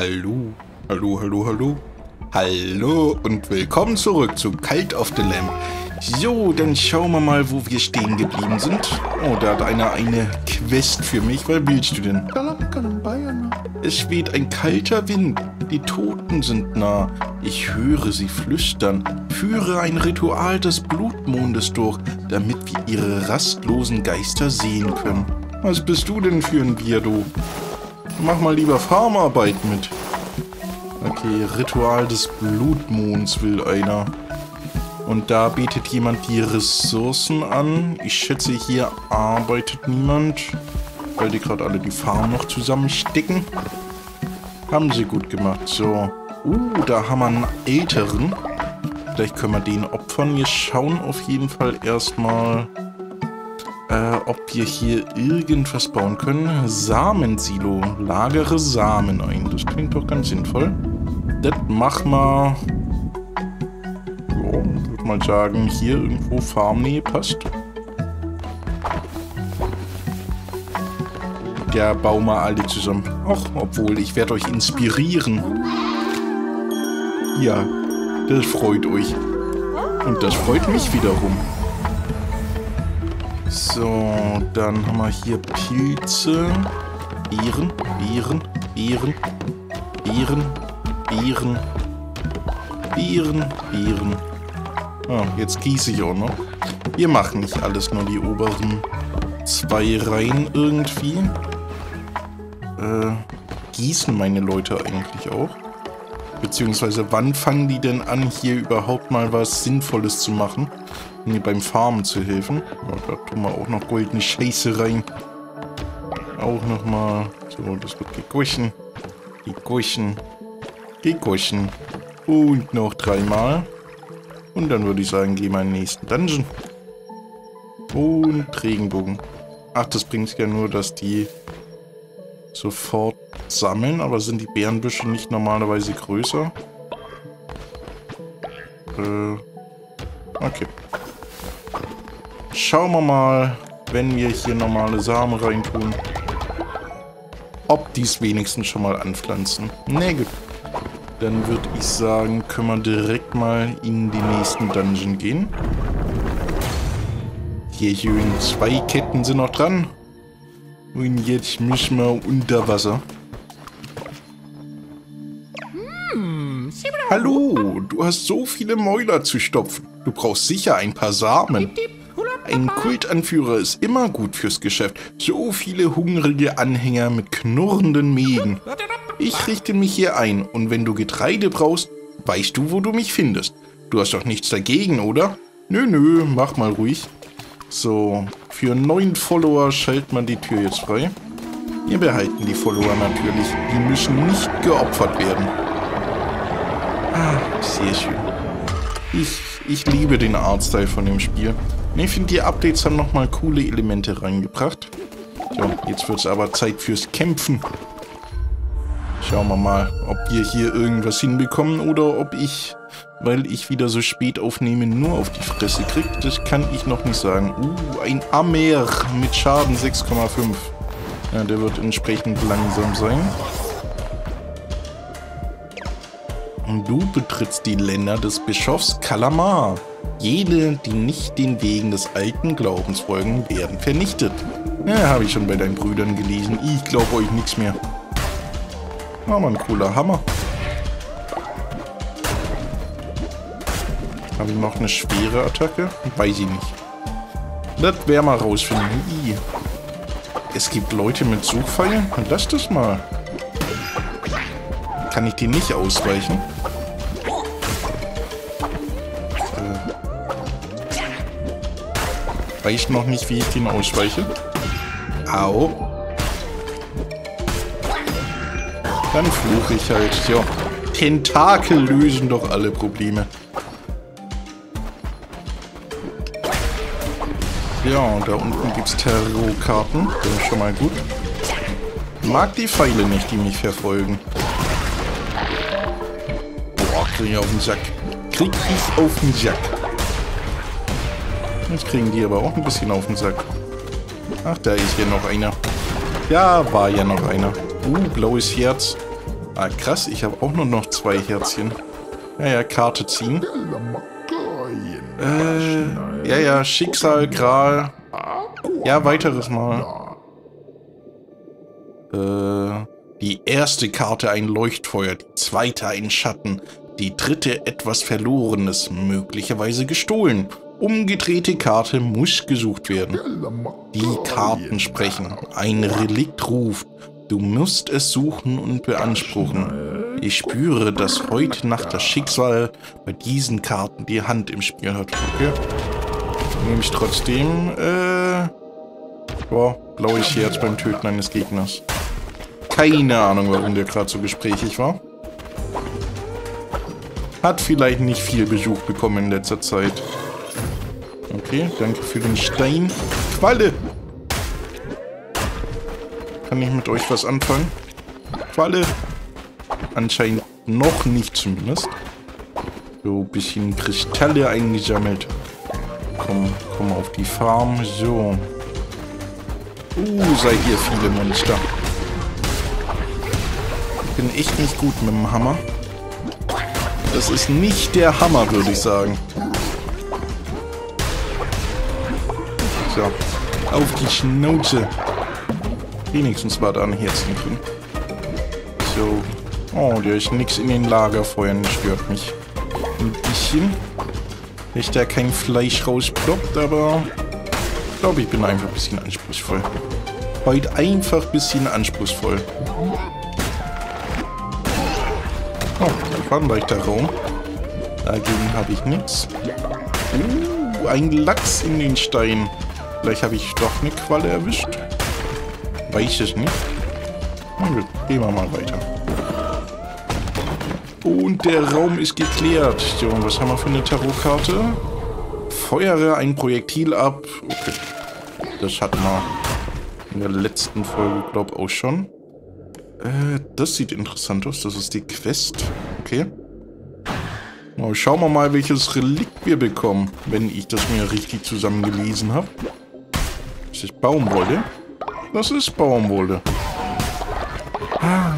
Hallo, hallo, hallo, hallo. Hallo und willkommen zurück zu Kalt of the Lamp. So, dann schauen wir mal, wo wir stehen geblieben sind. Oh, da hat einer eine Quest für mich. Was willst du denn? Es weht ein kalter Wind. Die Toten sind nah. Ich höre sie flüstern. Führe ein Ritual des Blutmondes durch, damit wir ihre rastlosen Geister sehen können. Was bist du denn für ein Weirdo? Mach mal lieber Farmarbeit mit. Okay, Ritual des Blutmonds will einer. Und da bietet jemand die Ressourcen an. Ich schätze, hier arbeitet niemand. Weil die gerade alle die Farm noch zusammenstecken. Haben sie gut gemacht. So. Uh, da haben wir einen älteren. Vielleicht können wir den opfern. Wir schauen auf jeden Fall erstmal, ob wir hier irgendwas bauen können. Samensilo. Lagere Samen ein. Das klingt doch ganz sinnvoll. Das machen wir mal sagen, hier irgendwo Farmnähe passt. Ja, bau mal alle zusammen. Ach, obwohl, ich werde euch inspirieren. Ja, das freut euch. Und das freut mich wiederum. So, dann haben wir hier Pilze. Beeren, Beeren, Beeren, Beeren, Beeren, Beeren, Beeren. Ah, jetzt gieße ich auch noch. Wir machen nicht alles, nur die oberen zwei Reihen irgendwie. Äh, gießen meine Leute eigentlich auch? Beziehungsweise wann fangen die denn an, hier überhaupt mal was Sinnvolles zu machen? Mir beim Farmen zu helfen. Ja, da tun wir auch noch goldene Scheiße rein. Auch nochmal. So, das wird geguschen. Geguschen. Geguschen. Und noch dreimal. Und dann würde ich sagen, gehen wir in den nächsten Dungeon. Und Regenbogen. Ach, das bringt ja nur, dass die sofort sammeln. Aber sind die Bärenbüsche nicht normalerweise größer? Äh, okay. Schauen wir mal, wenn wir hier normale Samen reintun, ob die es wenigstens schon mal anpflanzen. Ne, gut. Dann würde ich sagen, können wir direkt mal in den nächsten Dungeon gehen. Hier schön, zwei Ketten sind noch dran. Und jetzt müssen wir unter Wasser. Hallo, du hast so viele Mäuler zu stopfen. Du brauchst sicher ein paar Samen. Ein Kultanführer ist immer gut fürs Geschäft. So viele hungrige Anhänger mit knurrenden Mägen. Ich richte mich hier ein und wenn du Getreide brauchst, weißt du, wo du mich findest. Du hast doch nichts dagegen, oder? Nö, nö, mach mal ruhig. So, für neun Follower schaltet man die Tür jetzt frei. Wir behalten die Follower natürlich. Die müssen nicht geopfert werden. Ah, sehr schön. Ich, ich liebe den Artstyle von dem Spiel. Ich finde, die Updates haben nochmal coole Elemente reingebracht. So, jetzt wird es aber Zeit fürs Kämpfen. Schauen wir mal, ob wir hier irgendwas hinbekommen oder ob ich, weil ich wieder so spät aufnehme, nur auf die Fresse kriege. Das kann ich noch nicht sagen. Uh, ein Amer mit Schaden 6,5. Ja, der wird entsprechend langsam sein. Und du betrittst die Länder des Bischofs Kalamar. Jede, die nicht den Wegen des alten Glaubens folgen, werden vernichtet. Ja, habe ich schon bei deinen Brüdern gelesen. Ich glaube euch nichts mehr. Aber ein cooler Hammer. Habe ich noch eine schwere Attacke? Weiß ich nicht. Das wäre mal rausfinden. I. Es gibt Leute mit Suchpfeilen? Lass das mal. Kann ich die nicht ausweichen? Weiß noch nicht, wie ich den ausweiche. Au. Dann fluche ich halt. Ja. Tentakel lösen doch alle Probleme. Ja, und da unten gibt es Tarotkarten. Das ist schon mal gut. Mag die Pfeile nicht, die mich verfolgen. Boah, krieg ich auf den Sack. Krieg ich auf den Sack. Jetzt kriegen die aber auch ein bisschen auf den Sack. Ach, da ist hier noch einer. Ja, war ja noch einer. Uh, blaues Herz. Ah, krass, ich habe auch nur noch zwei Herzchen. Ja, ja, Karte ziehen. Äh, ja, ja, Schicksal, Gral. Ja, weiteres Mal. Äh, die erste Karte ein Leuchtfeuer, die zweite ein Schatten, die dritte etwas Verlorenes, möglicherweise gestohlen. Umgedrehte Karte muss gesucht werden. Die Karten sprechen. Ein Relikt ruft. Du musst es suchen und beanspruchen. Ich spüre, dass heute Nacht das Schicksal bei diesen Karten die Hand im Spiel hat. Okay. Nehme ich trotzdem, äh... Boah, blaues Herz beim Töten eines Gegners. Keine Ahnung, warum der gerade so gesprächig war. Hat vielleicht nicht viel Besuch bekommen in letzter Zeit. Okay, danke für den Stein. Qualle! Kann ich mit euch was anfangen? Qualle! Anscheinend noch nicht zumindest. So, ein bisschen Kristalle eingesammelt. Komm, komm auf die Farm. So. Uh, seid ihr viele Monster. Ich bin echt nicht gut mit dem Hammer. Das ist nicht der Hammer, würde ich sagen. So. Auf die Schnauze. Wenigstens war da ein Herzchen drin. So. Oh, da ist nichts in den Lagerfeuern. Stört mich. Ein bisschen. Dass da kein Fleisch rausploppt, aber... Ich glaube, ich bin einfach ein bisschen anspruchsvoll. Heute einfach ein bisschen anspruchsvoll. Oh, das war ein leichter Raum. Dagegen habe ich nichts. Uh, ein Lachs in den Stein. Vielleicht habe ich doch eine Qualle erwischt. Weiß es nicht. Gehen wir mal weiter. Und der Raum ist geklärt. So, und was haben wir für eine Tarotkarte? Feuere ein Projektil ab. Okay. Das hatten wir in der letzten Folge, glaube ich, auch schon. Äh, das sieht interessant aus. Das ist die Quest. Okay. Schauen wir mal, welches Relikt wir bekommen, wenn ich das mir richtig zusammengelesen habe. Das ist Baumwolle. Das ist Baumwolle. Ah.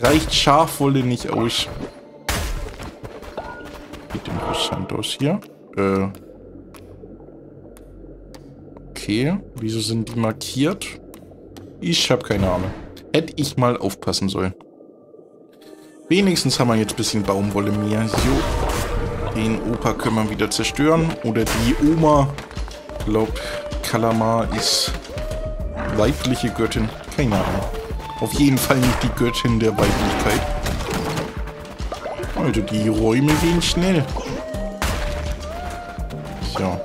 Reicht Schafwolle nicht aus. Sieht interessant aus hier. Äh. Okay. Wieso sind die markiert? Ich habe keine Ahnung. Hätte ich mal aufpassen sollen. Wenigstens haben wir jetzt ein bisschen Baumwolle mehr. So. Den Opa können wir wieder zerstören. Oder die Oma. Ich glaube, Kalamar ist weibliche Göttin. Keine Ahnung. Auf jeden Fall nicht die Göttin der Weiblichkeit. Also die Räume gehen schnell. So.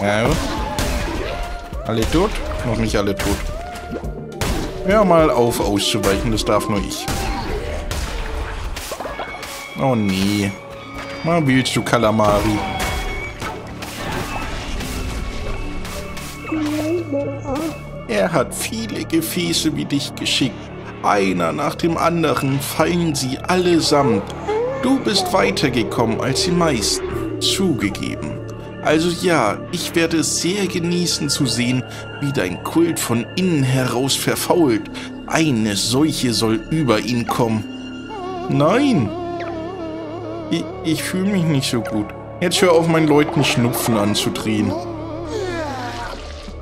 Ja. Alle tot? Noch nicht alle tot. Hör mal auf auszuweichen, das darf nur ich. Oh nee. Mal willst du Kalamari? Er hat viele Gefäße wie dich geschickt. Einer nach dem anderen fallen sie allesamt. Du bist weitergekommen als die meisten. Zugegeben. Also ja, ich werde es sehr genießen zu sehen, wie dein Kult von innen heraus verfault. Eine solche soll über ihn kommen. Nein! Ich, ich fühle mich nicht so gut. Jetzt hör auf, meinen Leuten Schnupfen anzudrehen.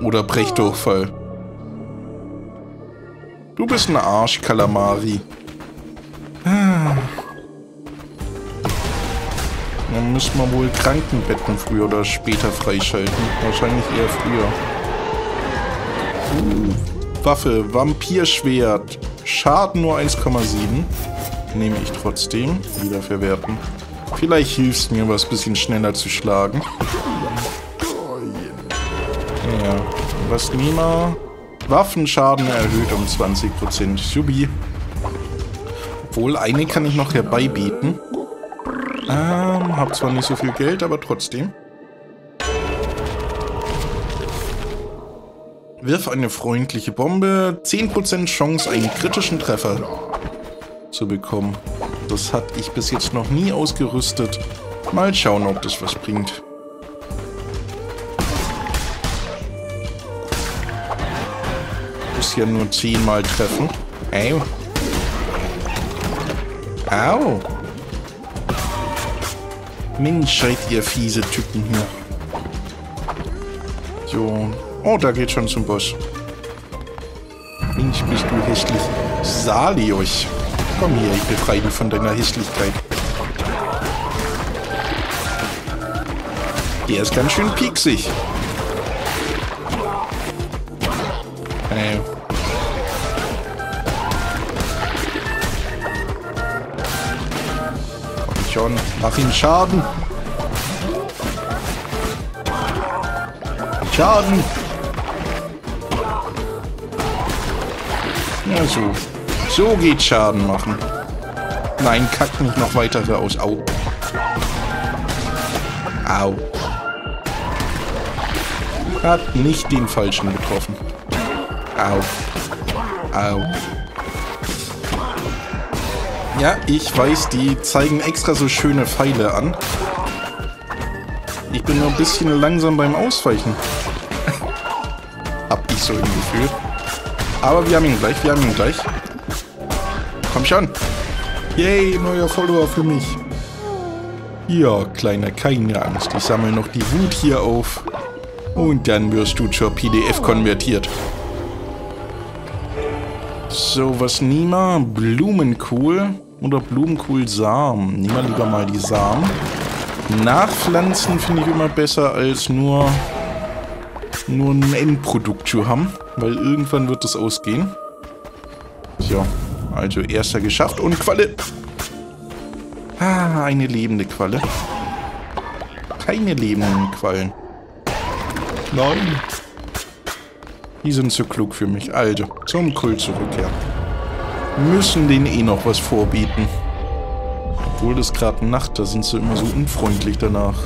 Oder Brechdurchfall. Du bist ein Arsch, Kalamari. Dann müssen wir wohl Krankenbetten früher oder später freischalten. Wahrscheinlich eher früher. Uh, Waffe, Vampirschwert. Schaden nur 1,7. Nehme ich trotzdem. Wieder verwerten. Vielleicht hilft mir, was bisschen schneller zu schlagen. Ja. Was wir? Waffenschaden erhöht um 20%. Subi. Obwohl, eine kann ich noch herbeibieten. Ähm, hab zwar nicht so viel Geld, aber trotzdem. Wirf eine freundliche Bombe. 10% Chance, einen kritischen Treffer zu bekommen. Das hatte ich bis jetzt noch nie ausgerüstet. Mal schauen, ob das was bringt. muss ja nur zehnmal treffen. Au. Au. Mensch, seid ihr fiese Typen hier. So. Oh, da geht schon zum Boss. Mensch, bist du hässlich. Salios. Komm hier, ich befreie dich von deiner Hässlichkeit. Der ist ganz schön pieksig. Hey. Komm schon, mach ihm Schaden. Schaden. Ja, so. So geht Schaden machen. Nein, kackt nicht noch weitere aus. Au. Au. Hat nicht den Falschen getroffen. Au. Au. Ja, ich weiß, die zeigen extra so schöne Pfeile an. Ich bin nur ein bisschen langsam beim Ausweichen. Hab ich so im Gefühl. Aber wir haben ihn gleich, wir haben ihn gleich. Komm schon. Yay, neuer Follower für mich. Ja, Kleiner, keine Angst. Ich sammle noch die Wut hier auf. Und dann wirst du zur PDF konvertiert. So, was Nima? Blumenkohl oder Blumenkohlsamen? Nimm mal lieber mal die Samen. Nachpflanzen finde ich immer besser als nur, nur ein Endprodukt zu haben. Weil irgendwann wird es ausgehen. So, also erster geschafft und Qualle. Ah, eine lebende Qualle. Keine lebenden Quallen. Nein. Die sind zu klug für mich. Also, zum Kult zurückkehren. Müssen denen eh noch was vorbieten. Obwohl das gerade Nacht, da sind sie immer so unfreundlich danach.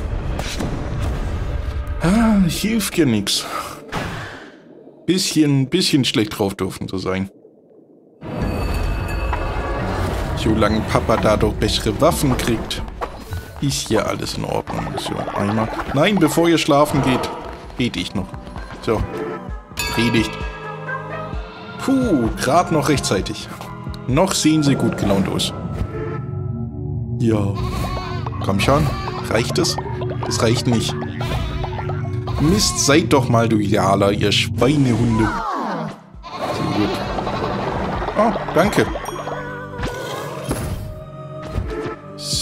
Ah, hilft ja nichts. Bisschen, bisschen schlecht drauf dürfen zu sein. Solange Papa da doch bessere Waffen kriegt, ist hier alles in Ordnung. So, einmal. Nein, bevor ihr schlafen geht, Rede ich noch. So. Predigt. Puh, gerade noch rechtzeitig. Noch sehen sie gut gelaunt aus. Ja. Komm schon. Reicht es? Das reicht nicht. Mist, seid doch mal loyaler, ihr Schweinehunde. Sehr gut. Oh, danke.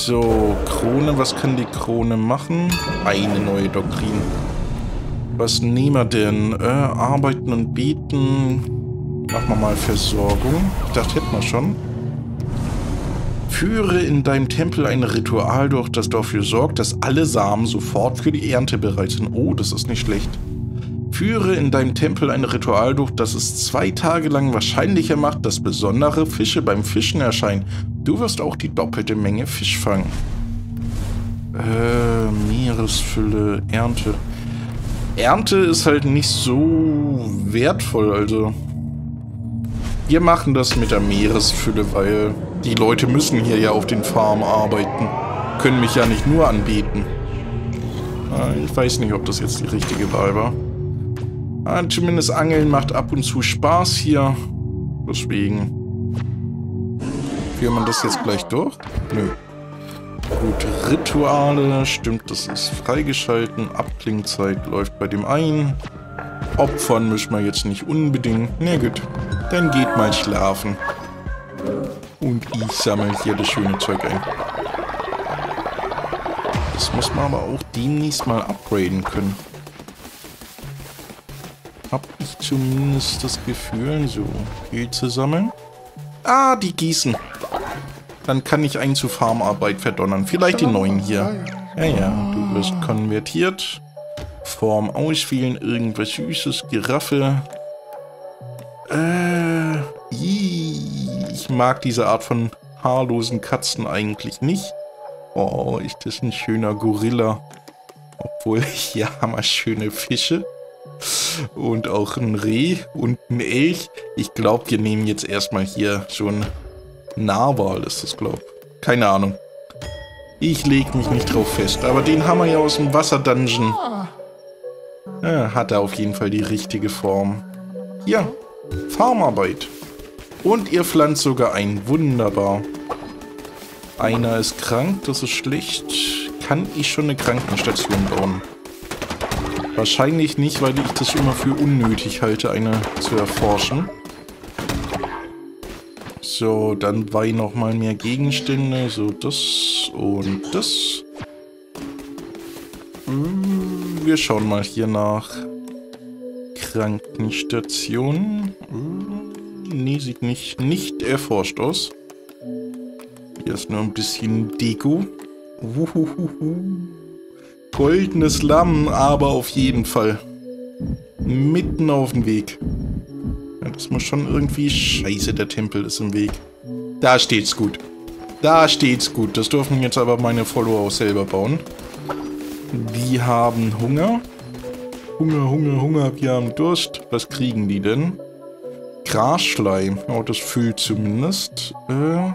So, Krone, was kann die Krone machen? Eine neue Doktrin. Was nehmen wir denn? Äh, arbeiten und bieten. Machen wir mal Versorgung. Ich dachte, hätten wir schon. Führe in deinem Tempel ein Ritual durch, das dafür sorgt, dass alle Samen sofort für die Ernte bereit sind. Oh, das ist nicht schlecht. Führe in deinem Tempel ein Ritual durch, das es zwei Tage lang wahrscheinlicher macht, dass besondere Fische beim Fischen erscheinen. Du wirst auch die doppelte Menge Fisch fangen. Äh, Meeresfülle, Ernte. Ernte ist halt nicht so wertvoll, also. Wir machen das mit der Meeresfülle, weil die Leute müssen hier ja auf den Farmen arbeiten. Können mich ja nicht nur anbieten. Ah, ich weiß nicht, ob das jetzt die richtige Wahl war. Ah, zumindest Angeln macht ab und zu Spaß hier. Deswegen. Führt man das jetzt gleich durch? Nö. Gut, Rituale, stimmt, das ist freigeschalten. Abklingzeit läuft bei dem ein. Opfern müssen wir jetzt nicht unbedingt. Na gut, dann geht mal schlafen. Und ich sammle hier das schöne Zeug ein. Das muss man aber auch demnächst mal upgraden können. Hab ich zumindest das Gefühl. So, Pilze sammeln. Ah, die gießen. Dann kann ich einen zu Farmarbeit verdonnern. Vielleicht die neuen hier. Ja, ja, du wirst konvertiert. Form auswählen, irgendwas Süßes, Giraffe. Äh, ich mag diese Art von haarlosen Katzen eigentlich nicht. Oh, ist das ein schöner Gorilla. Obwohl, hier haben wir schöne Fische. Und auch ein Reh und ein Elch. Ich glaube, wir nehmen jetzt erstmal hier schon Narwal ist das, glaub. Keine Ahnung. Ich leg mich nicht drauf fest, aber den haben wir ja aus dem Wasserdungeon. Ja, hat er auf jeden Fall die richtige Form. Ja, Farmarbeit. Und ihr pflanzt sogar ein. Wunderbar. Einer ist krank, das ist schlecht. Kann ich schon eine Krankenstation bauen? Wahrscheinlich nicht, weil ich das immer für unnötig halte, eine zu erforschen. So, dann war noch mal mehr Gegenstände. So, das und das. Hm, wir schauen mal hier nach Krankenstation. Hm, nee, sieht nicht, nicht erforscht aus. Hier ist nur ein bisschen Deko. Uhuhuhu. Goldenes Lamm, aber auf jeden Fall. Mitten auf dem Weg. Das muss schon irgendwie... Scheiße, der Tempel ist im Weg. Da steht's gut. Da steht's gut. Das dürfen jetzt aber meine Follower auch selber bauen. Die haben Hunger. Hunger, Hunger, Hunger. Wir haben Durst. Was kriegen die denn? Grasschleim. Oh, das füllt zumindest. Äh,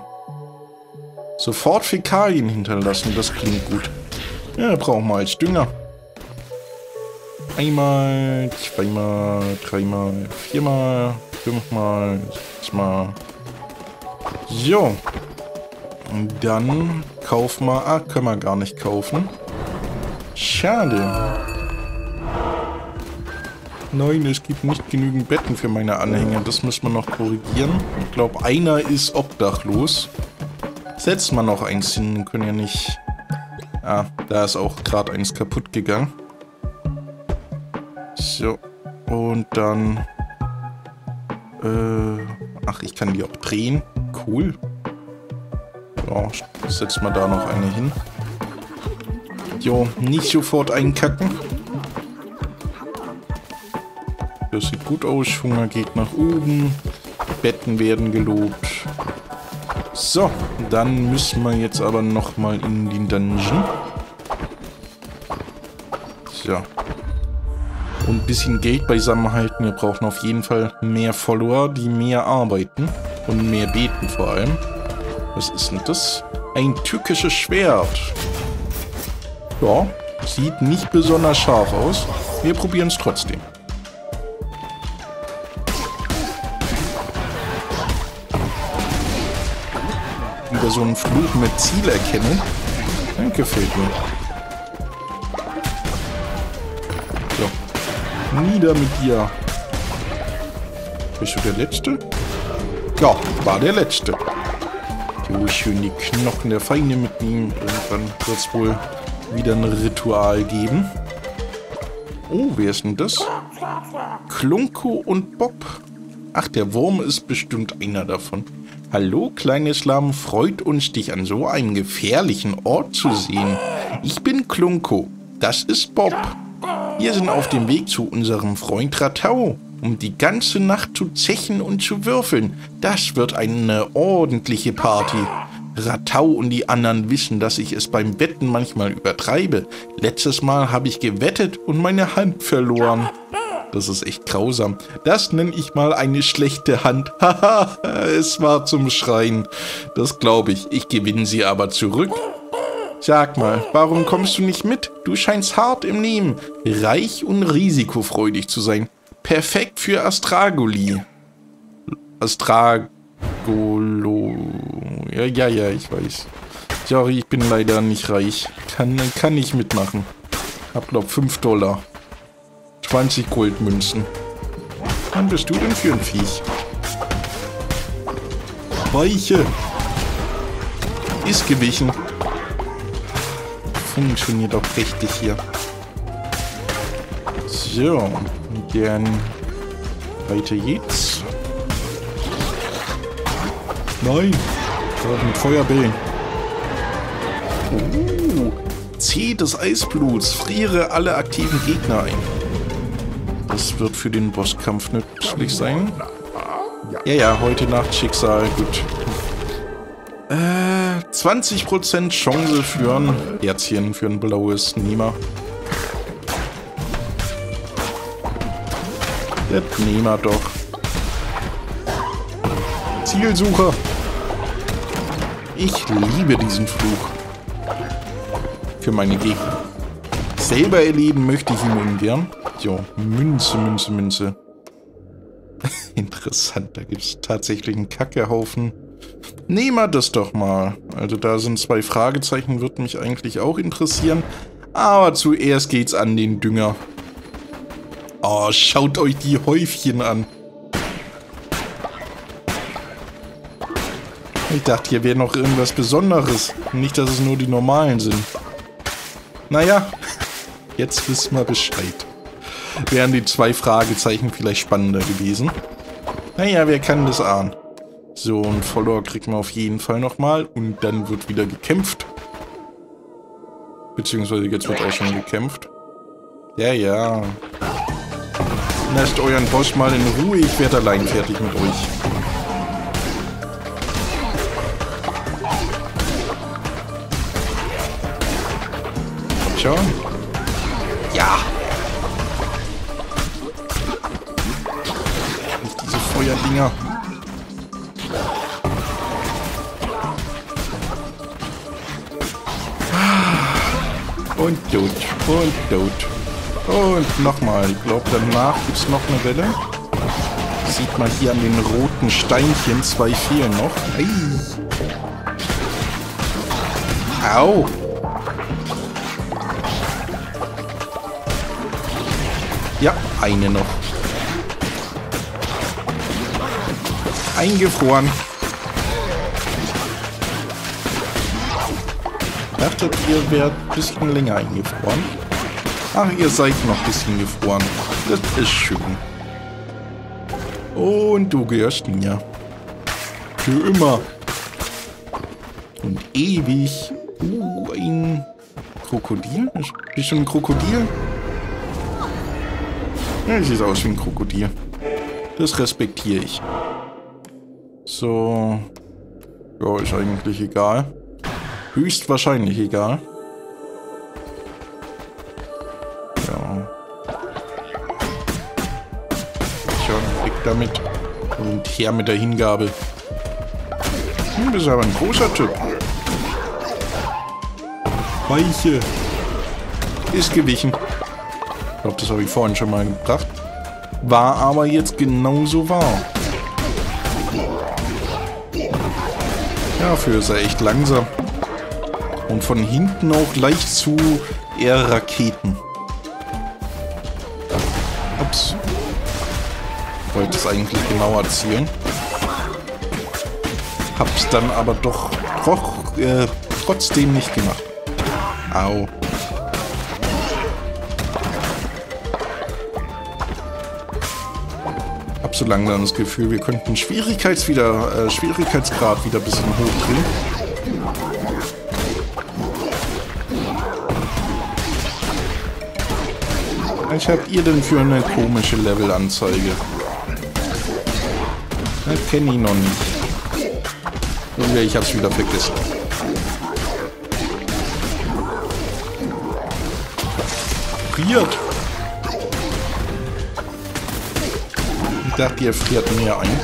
sofort Fäkalien hinterlassen. Das klingt gut. Ja, brauchen wir als Dünger. Einmal, zweimal, dreimal, viermal, fünfmal, sechsmal. So. Und dann kaufen wir... Ah, können wir gar nicht kaufen. Schade. Nein, es gibt nicht genügend Betten für meine Anhänger. Das müssen wir noch korrigieren. Ich glaube, einer ist obdachlos. Setzt man noch eins hin. Können ja nicht... Ah, da ist auch gerade eins kaputt gegangen. So. Und dann... Äh, ach, ich kann die auch drehen. Cool. Ja, setzt mal da noch eine hin. Jo, nicht sofort einkacken. Das sieht gut aus. Hunger geht nach oben. Betten werden gelobt. So, dann müssen wir jetzt aber nochmal in den Dungeon. So. Ein bisschen Geld beisammenhalten. Wir brauchen auf jeden Fall mehr Follower, die mehr arbeiten. Und mehr beten vor allem. Was ist denn das? Ein tückisches Schwert. Ja, sieht nicht besonders scharf aus. Wir probieren es trotzdem. Über so einen Fluch mit Zielerkennung. Das gefällt mir. Nieder mit dir. Bist du der Letzte? Ja, war der Letzte. So schön die Knochen der Feinde mitnehmen. Irgendwann wird es wohl wieder ein Ritual geben. Oh, wer ist denn das? Klunko und Bob. Ach, der Wurm ist bestimmt einer davon. Hallo, kleines Lamm, freut uns, dich an so einem gefährlichen Ort zu sehen. Ich bin Klunko, das ist Bob. Wir sind auf dem Weg zu unserem Freund Ratau, um die ganze Nacht zu zechen und zu würfeln. Das wird eine ordentliche Party. Ratau und die anderen wissen, dass ich es beim Wetten manchmal übertreibe. Letztes Mal habe ich gewettet und meine Hand verloren. Das ist echt grausam. Das nenne ich mal eine schlechte Hand. Haha, es war zum Schreien. Das glaube ich. Ich gewinne sie aber zurück. Sag mal, warum kommst du nicht mit? Du scheinst hart im Nehmen. Reich und risikofreudig zu sein. Perfekt für Astragoli. Astragolo. Ja, ja, ja, ich weiß. Sorry, ich bin leider nicht reich. Kann, kann nicht mitmachen. Hab glaub 5 Dollar. 20 Goldmünzen. Wann bist du denn für ein Viech? Weiche! Ist gewichen. Funktioniert auch richtig hier. So, dann weiter geht's. Nein, mit Feuerbällen. Oh, C des Eisbluts. Friere alle aktiven Gegner ein. Das wird für den Bosskampf nützlich sein. Ja, ja, heute Nacht Schicksal, gut. Äh, 20% Chance für ein Herzchen, für ein blaues Nima. Das wir doch. Zielsucher. Ich liebe diesen Fluch. Für meine Gegner. Selber erleben möchte ich ihn ungern. Jo, Münze, Münze, Münze. Interessant, da gibt es tatsächlich einen Kackehaufen. Nehmen wir das doch mal. Also da sind zwei Fragezeichen, würde mich eigentlich auch interessieren. Aber zuerst geht's an den Dünger. Oh, schaut euch die Häufchen an. Ich dachte, hier wäre noch irgendwas Besonderes. Nicht, dass es nur die normalen sind. Naja, jetzt wissen wir Bescheid. Wären die zwei Fragezeichen vielleicht spannender gewesen. Naja, wer kann das ahnen? So, ein Follower kriegen wir auf jeden Fall nochmal. Und dann wird wieder gekämpft. Beziehungsweise jetzt wird auch schon gekämpft. Ja, ja. Lasst euren Boss mal in Ruhe, ich werde allein fertig mit euch. Schon. Ja! Diese Feuerdinger. Und tot. Und nochmal. Ich glaube, danach gibt es noch eine Welle. Sieht man hier an den roten Steinchen. Zwei fehlen noch. Ei. Au. Ja, eine noch. Eingefroren. Dachtet ihr wärt ein bisschen länger eingefroren. Ach, ihr seid noch ein bisschen gefroren. Das ist schön. Und du gehörst mir. Für immer. Und ewig. Uh, ein Krokodil? Bist du ein Krokodil? Ja, sieht aus wie ein Krokodil. Das respektiere ich. So. Ja, ist eigentlich egal. Höchstwahrscheinlich egal. Damit. Und her mit der Hingabe. Hm, das ist aber ein großer Typ. Weiche. Ist gewichen. Ich glaube, das habe ich vorhin schon mal gebracht. War aber jetzt genauso wahr. Dafür ist er echt langsam. Und von hinten auch leicht zu eher Raketen. Wollte es eigentlich genauer zielen. Hab's dann aber doch, doch äh, trotzdem nicht gemacht. Au. Hab so langsam das Gefühl, wir könnten Schwierigkeits wieder, äh, Schwierigkeitsgrad wieder ein bisschen hochdrehen. Was habt ihr denn für eine komische Levelanzeige? Kenne ich noch nicht. Ich hab's wieder vergessen. Friert! Ich dachte, ihr friert mehr ein.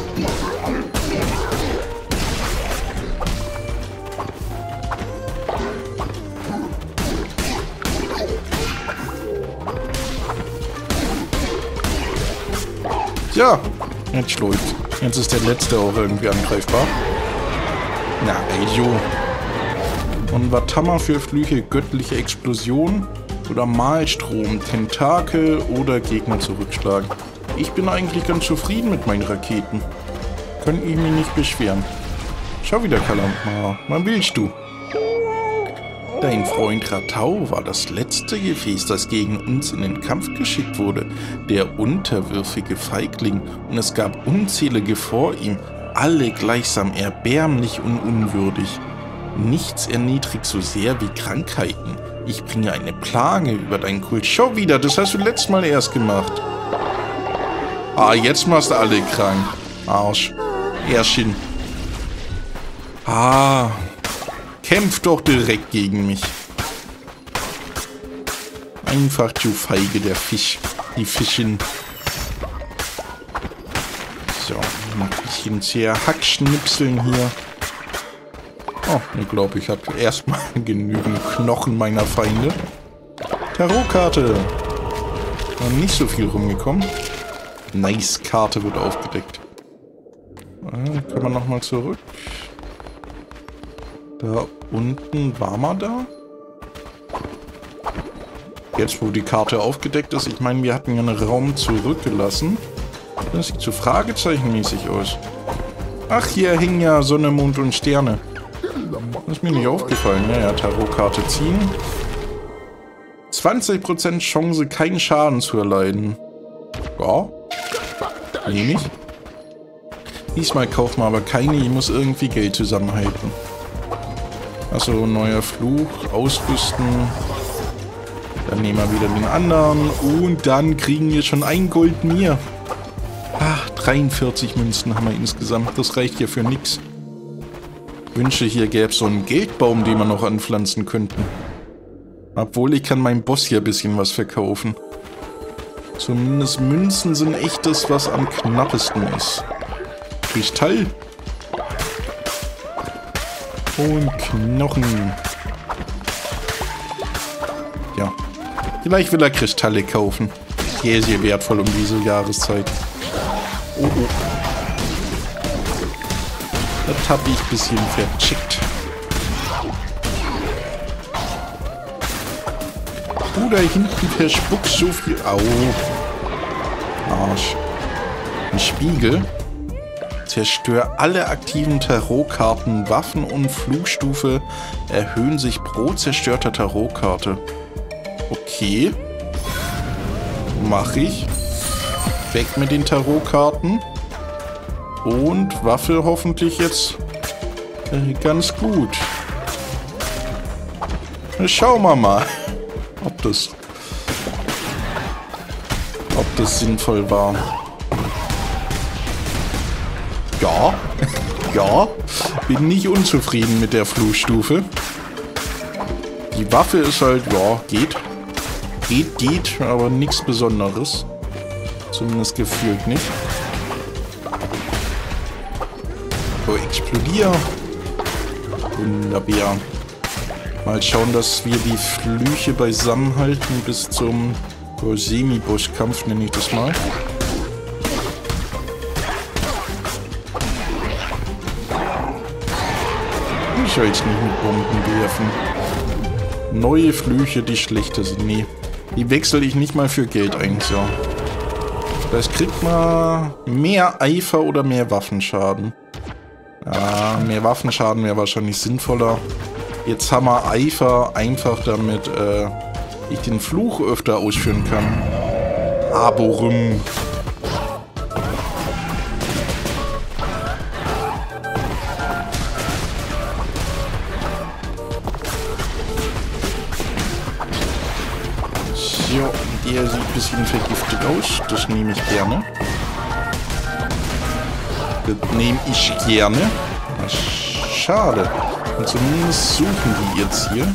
Ja, jetzt läuft's. Jetzt ist der letzte auch irgendwie angreifbar. Na, ey, jo. Und was haben wir für Flüche? Göttliche Explosion oder Malstrom, Tentakel oder Gegner zurückschlagen. Ich bin eigentlich ganz zufrieden mit meinen Raketen. Könnt ihr mich nicht beschweren. Schau wieder, Kalamar. Wann willst du? Dein Freund Ratau war das letzte Gefäß, das gegen uns in den Kampf geschickt wurde, der unterwürfige Feigling, und es gab unzählige vor ihm, alle gleichsam erbärmlich und unwürdig. Nichts erniedrigt so sehr wie Krankheiten. Ich bringe eine Plage über deinen Kult. Schau wieder, das hast du letztes Mal erst gemacht. Ah, jetzt machst du alle krank. Arsch. Erschien. Ah, Kämpf doch direkt gegen mich. Einfach zu feige, der Fisch. Die Fischin. So, ein bisschen sehr Hackschnipseln hier. Oh, ich glaube, ich habe erstmal genügend Knochen meiner Feinde. Tarotkarte. Noch nicht so viel rumgekommen. Nice, Karte wird aufgedeckt. Äh, können wir nochmal zurück. Da unten war man da. Jetzt, wo die Karte aufgedeckt ist, ich meine, wir hatten ja einen Raum zurückgelassen. Das sieht so fragezeichenmäßig aus. Ach, hier hängen ja Sonne, Mond und Sterne. Das ist mir nicht aufgefallen. Ja, ja, Tarotkarte ziehen. 20% Chance, keinen Schaden zu erleiden. Ja. Nehme ich. Diesmal kaufen wir aber keine. Ich muss irgendwie Geld zusammenhalten. Also, neuer Fluch. Ausrüsten. Dann nehmen wir wieder den anderen. Und dann kriegen wir schon ein Gold mehr. Ach, 43 Münzen haben wir insgesamt. Das reicht ja für nichts. Wünsche, hier gäbe es so einen Geldbaum, den wir noch anpflanzen könnten. Obwohl, ich kann meinem Boss hier ein bisschen was verkaufen. Zumindest Münzen sind echt das, was am knappesten ist. Kristall. Und Knochen. Ja. Vielleicht will er Kristalle kaufen. Sehr, sehr wertvoll um diese Jahreszeit. Oh, oh. Das habe ich ein bisschen verchickt. Oh, da hinten verspuckt so viel... Au. Arsch. Ein Spiegel. Zerstör alle aktiven Tarotkarten. Waffen und Flugstufe erhöhen sich pro zerstörter Tarotkarte. Okay. Mach ich. Weg mit den Tarotkarten. Und Waffe hoffentlich jetzt äh, ganz gut. Schauen wir mal, ob das, ob das sinnvoll war. Ja, ja, bin nicht unzufrieden mit der Fluchstufe. Die Waffe ist halt, ja, geht. Geht, geht, aber nichts Besonderes. Zumindest gefühlt nicht. So, explodier. Wunderbar. Mal schauen, dass wir die Flüche beisammenhalten bis zum Semi-Buschkampf, nenne ich das mal. Soll jetzt nicht mit Bomben werfen. Neue Flüche, die schlechter sind. Nee, die wechsle ich nicht mal für Geld ein. So. Das kriegt man mehr Eifer oder mehr Waffenschaden. Ja, mehr Waffenschaden wäre wahrscheinlich sinnvoller. Jetzt haben wir Eifer einfach damit äh, ich den Fluch öfter ausführen kann. Aborum. Bisschen vergiftet aus. Das nehme ich gerne. Das nehme ich gerne. Schade. Und zumindest suchen die jetzt hier.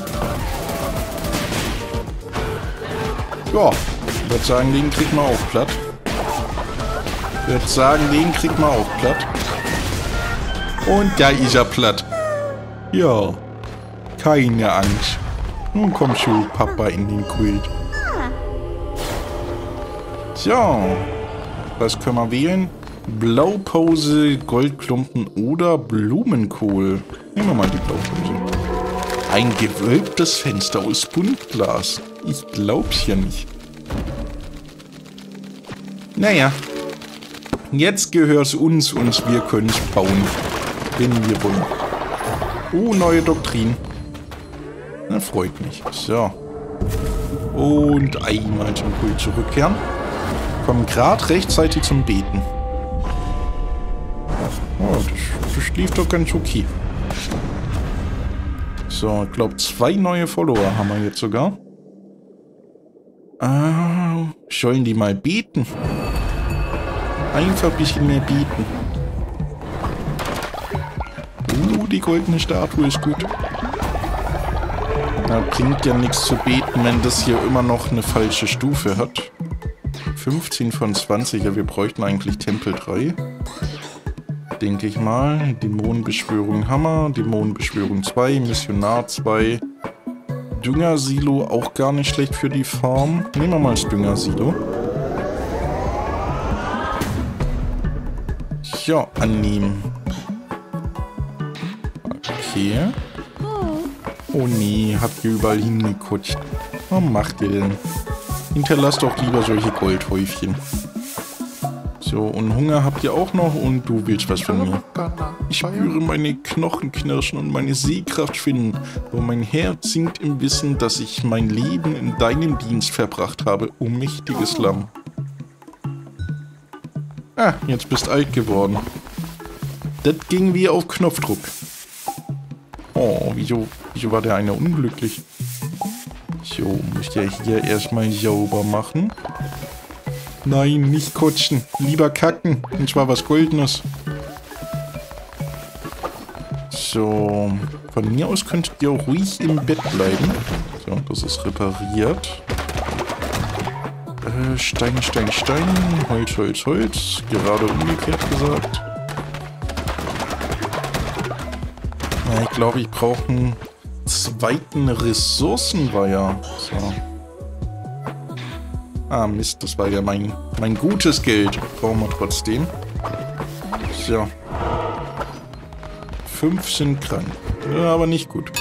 Ja, ich würde sagen, den kriegt man auch platt. Ich würde sagen, den kriegt man auch platt. Und da ist er platt. Ja, keine Angst. Nun komm schon, Papa, in den Kult. So, was können wir wählen? Blaupause, Goldklumpen oder Blumenkohl. Nehmen wir mal die Blaupause. Ein gewölbtes Fenster aus Buntglas. Ich glaub's ja nicht. Naja. Jetzt gehört's uns und wir können's bauen. Wenn wir wollen. Oh, neue Doktrin. Na, freut mich. So. Und einmal zum Kult zurückkehren. Kommen gerade rechtzeitig zum Beten. Oh, das, das lief doch ganz okay. So, ich glaube, zwei neue Follower haben wir jetzt sogar. Ah, sollen die mal bieten? Einfach ein bisschen mehr bieten. Uh, die goldene Statue ist gut. Da bringt ja nichts zu beten, wenn das hier immer noch eine falsche Stufe hat. 15 von 20, ja, wir bräuchten eigentlich Tempel 3 denke ich mal. Dämonenbeschwörung Hammer, Dämonenbeschwörung 2, Missionar 2. Düngersilo auch gar nicht schlecht für die Farm. Nehmen wir mal das Düngersilo. Ja, annehmen. Okay. Oh nee, habt ihr überall hingekutscht. Was macht ihr denn? Hinterlasst doch lieber solche Goldhäufchen. So, und Hunger habt ihr auch noch und du willst was von mir. Ich spüre meine Knochen knirschen und meine Sehkraft schwinden, aber mein Herz sinkt im Wissen, dass ich mein Leben in deinem Dienst verbracht habe, o mächtiges Lamm. Ah, jetzt bist alt geworden. Das ging wie auf Knopfdruck. Oh, wieso, wieso war der eine unglücklich? So, muss der hier erstmal sauber machen. Nein, nicht kutschen. Lieber kacken. Und zwar was Goldenes. So. Von mir aus könntet ihr ruhig im Bett bleiben. So, das ist repariert. Äh, Stein, Stein, Stein. Holz, Holz, Holz. Gerade umgekehrt gesagt. Ja, ich glaube, ich brauche einen zweiten Ressourcenweiher. So. Ah, Mist, das war ja mein, mein gutes Geld. Brauchen wir trotzdem. So. Fünf sind krank. Ja, aber nicht gut.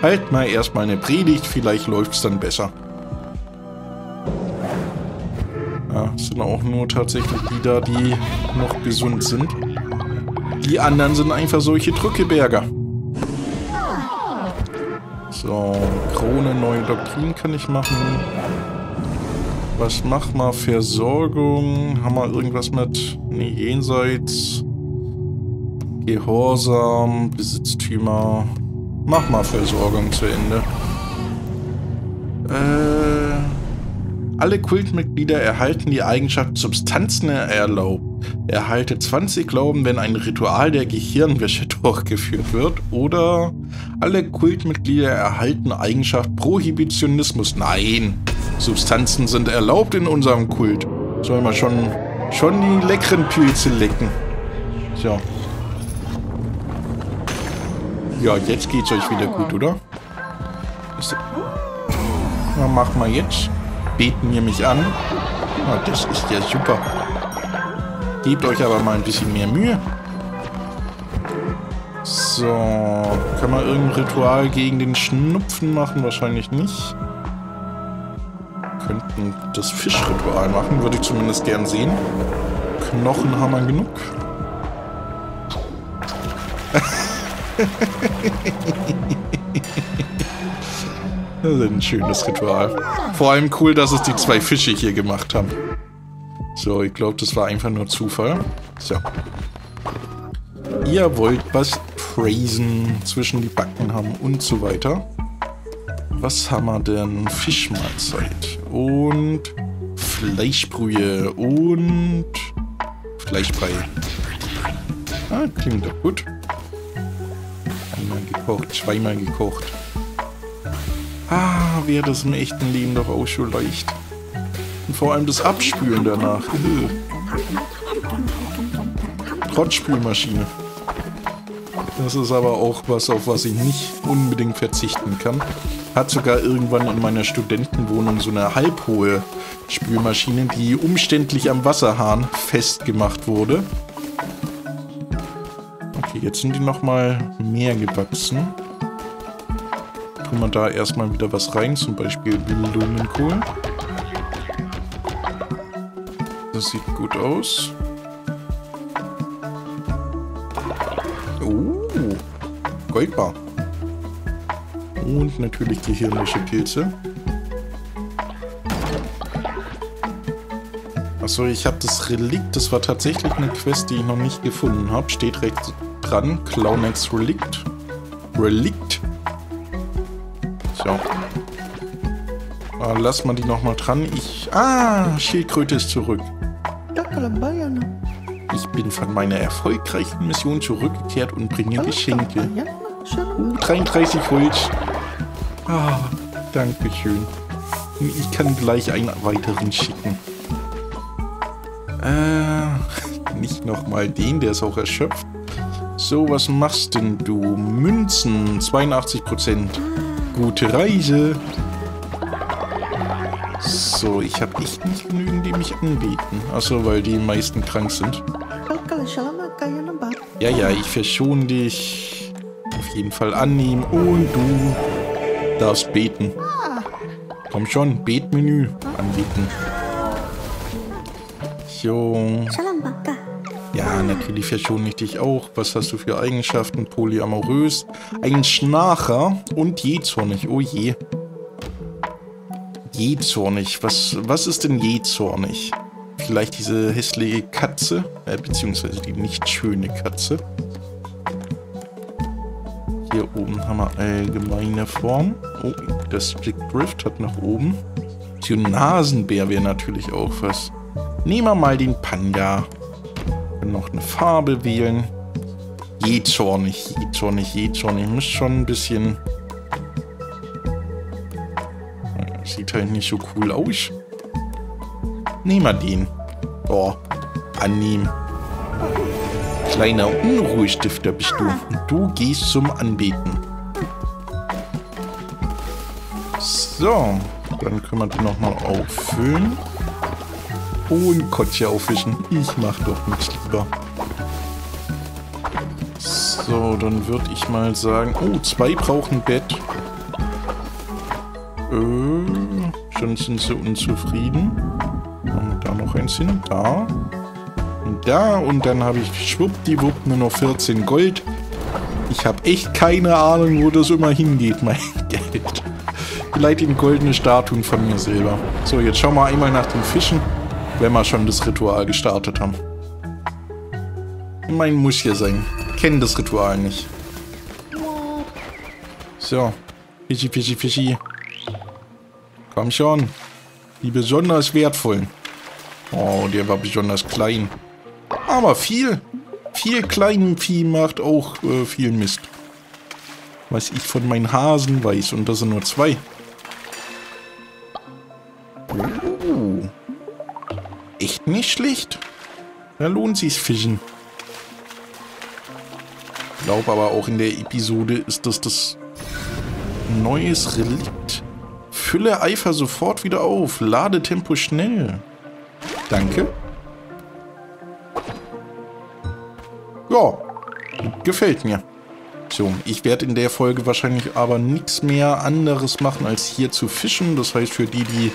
Halt mal erstmal eine Predigt, vielleicht läuft es dann besser. Ja, sind auch nur tatsächlich die da, die noch gesund sind. Die anderen sind einfach solche Drückeberger. So, Krone, neue Doktrin kann ich machen. Was macht mal Versorgung? Haben wir irgendwas mit nee, Jenseits? Gehorsam, Besitztümer. Mach mal Versorgung zu Ende. Äh, alle Kultmitglieder erhalten die Eigenschaft Substanzen erlaubt. Erhalte 20 Glauben, wenn ein Ritual der Gehirnwäsche durchgeführt wird. Oder alle Kultmitglieder erhalten Eigenschaft Prohibitionismus. Nein, Substanzen sind erlaubt in unserem Kult. Sollen wir schon, schon die leckeren Pilze lecken. So. Ja, jetzt geht's euch wieder gut, oder? Ist, na, mach mal jetzt. Beten ihr mich an. Na, das ist ja super. Gebt euch aber mal ein bisschen mehr Mühe. So, können wir irgendein Ritual gegen den Schnupfen machen? Wahrscheinlich nicht könnten das Fischritual machen, würde ich zumindest gern sehen. Knochen haben wir genug. das ist ein schönes Ritual. Vor allem cool, dass es die zwei Fische hier gemacht haben. So, ich glaube, das war einfach nur Zufall. So. Ihr wollt was praisen, zwischen die Backen haben und so weiter. Was haben wir denn? Fischmahlzeit und Fleischbrühe und Fleischbrei. Ah, klingt doch gut. Einmal gekocht, zweimal gekocht. Ah, wäre das im echten Leben doch auch schon leicht. Und vor allem das Abspülen danach. Trotz Spülmaschine. Das ist aber auch was, auf was ich nicht unbedingt verzichten kann. Hat sogar irgendwann in meiner Studentenwohnung so eine halbhohe Spülmaschine, die umständlich am Wasserhahn festgemacht wurde. Okay, jetzt sind die nochmal mehr gewachsen. Tun wir da erstmal wieder was rein, zum Beispiel Blumenkohl. Das sieht gut aus. Oh, Goldbar. Und natürlich gehirnische Pilze. Achso, ich habe das Relikt. Das war tatsächlich eine Quest, die ich noch nicht gefunden habe. Steht rechts dran. Clownex Relikt. Relikt. So. Ah, lass mal die nochmal dran. Ich... Ah, Schildkröte ist zurück. Ich bin von meiner erfolgreichen Mission zurückgekehrt und bringe Geschenke. Uh, 33 Holz. Ah, danke schön. Ich kann gleich einen weiteren schicken. Äh, nicht nochmal den, der ist auch erschöpft. So, was machst denn du? Münzen, 82%. Gute Reise. So, ich habe echt nicht genügend, die mich anbieten. Achso, weil die meisten krank sind. Ja, ja, ich verschone dich. Auf jeden Fall annehmen. Und du darfst beten. Komm schon, Betmenü anbieten. Jo. Ja, natürlich verschone ich dich auch. Was hast du für Eigenschaften? Polyamorös, ein Schnarcher und jähzornig. Oh je. Jähzornig. Was, was ist denn jähzornig? Vielleicht diese hässliche Katze, äh, beziehungsweise die nicht schöne Katze. Hier oben haben wir allgemeine Form. Oh, das Stick Drift hat nach oben. Nasenbär wäre natürlich auch was. Nehmen wir mal den Panda. Noch eine Farbe wählen. Jähzornig, jähzornig, jähzornig. Muss schon ein bisschen... Sieht halt nicht so cool aus. Nehmen wir den. Oh, annehmen. Kleiner Unruhestifter bist du. Und du gehst zum Anbeten. So, dann können wir den nochmal auffüllen. Oh, ein Kottchen auffischen. Ich mach doch nichts lieber. So, dann würde ich mal sagen... Oh, zwei brauchen Bett. Äh, schon sind sie unzufrieden. Machen da noch eins hin. Da. Und da. Und dann habe ich schwuppdiwupp nur noch 14 Gold. Ich habe echt keine Ahnung, wo das immer hingeht, mein Geld. Vielleicht in goldene Statuen von mir selber. So, jetzt schauen wir einmal nach den Fischen, wenn wir schon das Ritual gestartet haben. Mein muss hier sein. Kennen das Ritual nicht. So. Fischi, Fischi, Fischi. Komm schon. Die besonders wertvollen. Oh, der war besonders klein. Aber viel. Viel kleinen Vieh macht auch äh, viel Mist. Was ich von meinen Hasen weiß. Und das sind nur zwei. Oh. Echt nicht schlecht. Da lohnt sich's fischen. Ich glaube aber auch in der Episode ist das das neues Relikt. Fülle Eifer sofort wieder auf. Ladetempo schnell. Danke. Ja, gefällt mir. So, ich werde in der Folge wahrscheinlich aber nichts mehr anderes machen, als hier zu fischen. Das heißt, für die, die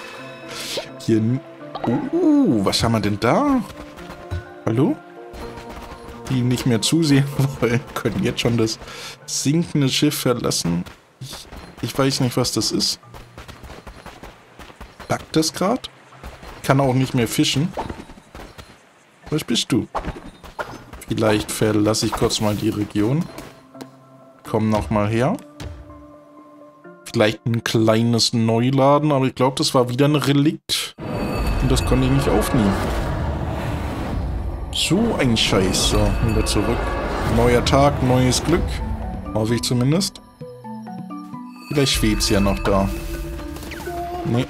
hier... Uh, was haben wir denn da? Hallo? Die nicht mehr zusehen wollen, können jetzt schon das sinkende Schiff verlassen. Ich, ich weiß nicht, was das ist. Backt das gerade? Kann auch nicht mehr fischen. Was bist du? Vielleicht verlasse ich kurz mal die Region. Komm nochmal her. Vielleicht ein kleines Neuladen, aber ich glaube, das war wieder ein Relikt. Und das konnte ich nicht aufnehmen. So ein Scheiß. So, wieder zurück. Neuer Tag, neues Glück. Hoffe ich zumindest. Vielleicht schwebt es ja noch da. Nee.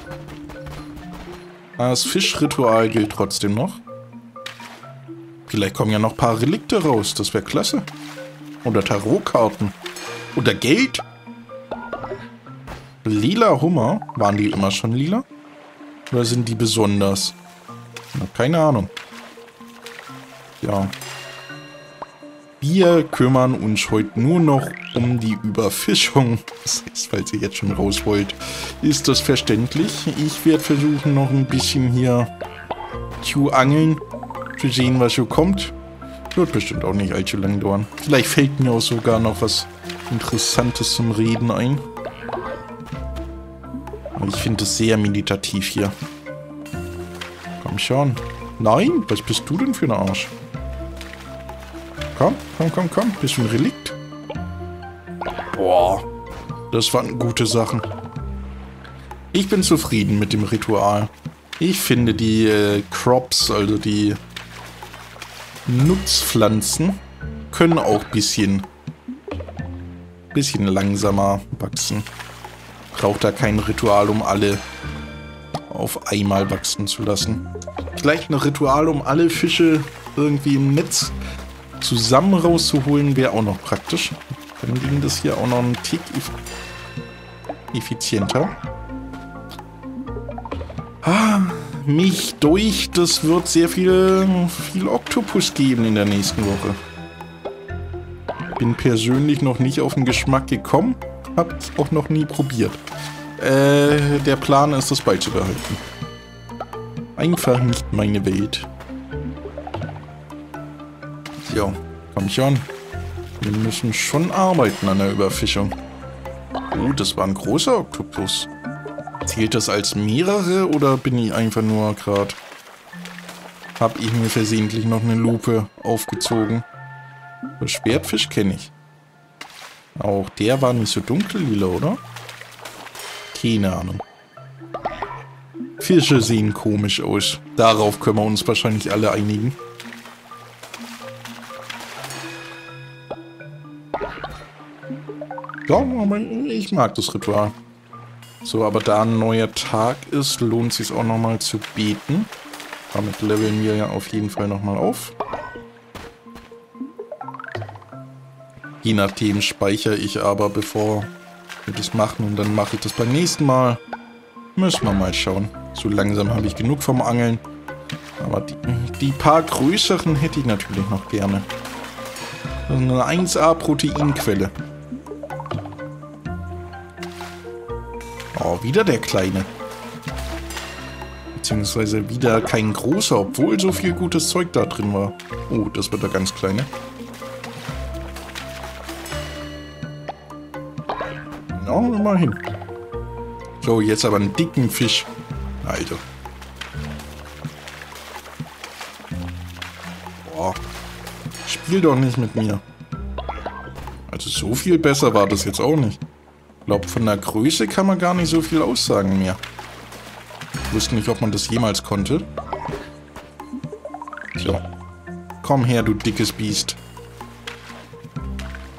Das Fischritual gilt trotzdem noch. Vielleicht kommen ja noch ein paar Relikte raus. Das wäre klasse. Oder Tarotkarten. Oder Geld. Lila Hummer. Waren die immer schon lila? Oder sind die besonders? Na, keine Ahnung. Ja. Wir kümmern uns heute nur noch um die Überfischung. Das heißt, falls ihr jetzt schon raus wollt, ist das verständlich. Ich werde versuchen, noch ein bisschen hier zu angeln zu sehen, was so kommt. Wird bestimmt auch nicht allzu lange dauern. Vielleicht fällt mir auch sogar noch was Interessantes zum Reden ein. Ich finde es sehr meditativ hier. Komm schon. Nein, was bist du denn für ein Arsch? Komm, komm, komm, komm. Bist du ein Relikt? Boah, das waren gute Sachen. Ich bin zufrieden mit dem Ritual. Ich finde die äh, Crops, also die Nutzpflanzen können auch ein bisschen, bisschen langsamer wachsen. Braucht da kein Ritual, um alle auf einmal wachsen zu lassen. Vielleicht ein Ritual, um alle Fische irgendwie im Netz zusammen rauszuholen, wäre auch noch praktisch. Dann ging das hier auch noch ein Tick effizienter. Ah, mich durch. Das wird sehr viel, viel Oktopus geben in der nächsten Woche. Bin persönlich noch nicht auf den Geschmack gekommen. Hab's auch noch nie probiert. Äh, der Plan ist, das beizubehalten. Einfach nicht meine Welt. So, komm schon. Wir müssen schon arbeiten an der Überfischung. Oh, das war ein großer Oktopus. Zählt das als mehrere oder bin ich einfach nur gerade... Hab ich mir versehentlich noch eine Lupe aufgezogen? So Schwertfisch kenne ich. Auch der war nicht so dunkel lila, oder? Keine Ahnung. Fische sehen komisch aus. Darauf können wir uns wahrscheinlich alle einigen. Ja, aber ich mag das Ritual. So, aber da ein neuer Tag ist, lohnt es sich auch nochmal zu beten. Damit leveln wir ja auf jeden Fall nochmal auf. Je nachdem speichere ich aber, bevor wir das machen. Und dann mache ich das beim nächsten Mal. Müssen wir mal schauen. So langsam habe ich genug vom Angeln. Aber die, die paar größeren hätte ich natürlich noch gerne. Das ist eine 1A-Proteinquelle. Oh, wieder der Kleine. Beziehungsweise wieder kein großer, obwohl so viel gutes Zeug da drin war. Oh, das wird der ganz kleine. Na, no, mal hin. So, jetzt aber einen dicken Fisch. Alter. Boah. Spiel doch nicht mit mir. Also so viel besser war das jetzt auch nicht. Ich glaube, von der Größe kann man gar nicht so viel aussagen mehr. Ich wusste nicht, ob man das jemals konnte. So. Komm her, du dickes Biest.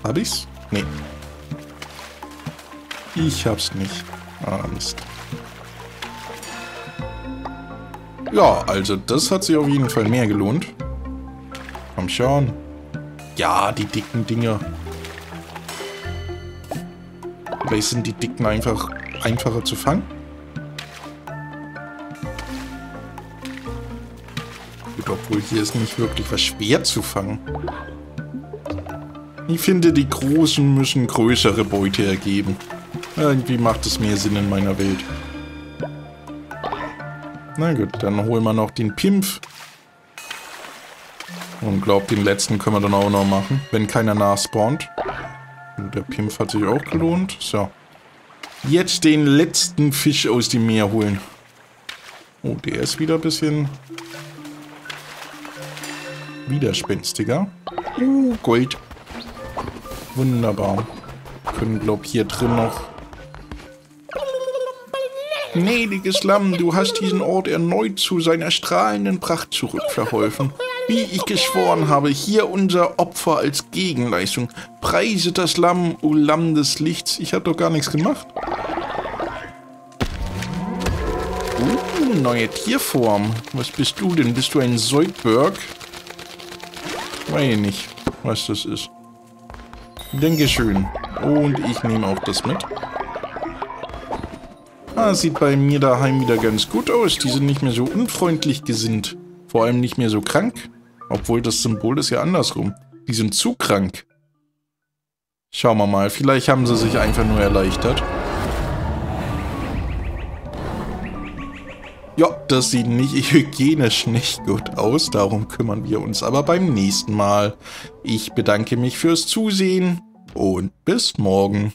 Hab ich's? Nee. Ich hab's nicht. Ah. Ja, also das hat sich auf jeden Fall mehr gelohnt. Komm schon. Ja, die dicken Dinger. Vielleicht sind die Dicken einfach einfacher zu fangen. Gut, obwohl hier ist nicht wirklich was schwer zu fangen. Ich finde, die Großen müssen größere Beute ergeben. Irgendwie macht es mehr Sinn in meiner Welt. Na gut, dann holen wir noch den Pimpf. Und glaub, den letzten können wir dann auch noch machen, wenn keiner nachspawnt. Der Pimpf hat sich auch gelohnt. So. Jetzt den letzten Fisch aus dem Meer holen. Oh, der ist wieder ein bisschen widerspenstiger. Uh, Gold. Wunderbar. Können, glaub hier drin noch... Gnädiges Lamm, du hast diesen Ort erneut zu seiner strahlenden Pracht zurückverholfen. Wie ich geschworen habe, hier unser Opfer als Gegenleistung. Preise das Lamm, o Lamm des Lichts. Ich habe doch gar nichts gemacht. Uh, neue Tierform. Was bist du denn? Bist du ein Soldberg? Weiß ich nicht, was das ist. Dankeschön. Und ich nehme auch das mit. Ah, sieht bei mir daheim wieder ganz gut aus. Die sind nicht mehr so unfreundlich gesinnt. Vor allem nicht mehr so krank. Obwohl das Symbol ist ja andersrum. Die sind zu krank. Schauen wir mal, vielleicht haben sie sich einfach nur erleichtert. Ja, das sieht nicht hygienisch nicht gut aus, darum kümmern wir uns aber beim nächsten Mal. Ich bedanke mich fürs Zusehen und bis morgen.